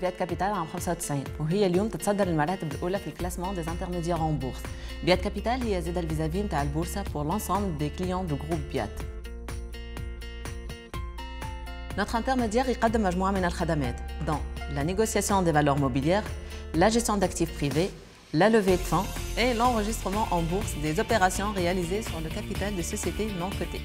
بيات كابيتال عام 95 وهي اليوم تتصدر المراتب الاولى في الكلاسمون دي انترميديير اون بورس بيات كابيتال هي زاده الفيزافي نتاع البورصه بور لونسومبل دي كليون دو جروب بيات Notre intermédiaire يقدم مجموعة من الخدمات dont la négociation des valeurs mobilières, la gestion d'actifs privés, la levée de fonds et l'enregistrement en bourse des opérations réalisées sur le capital de sociétés non cotées.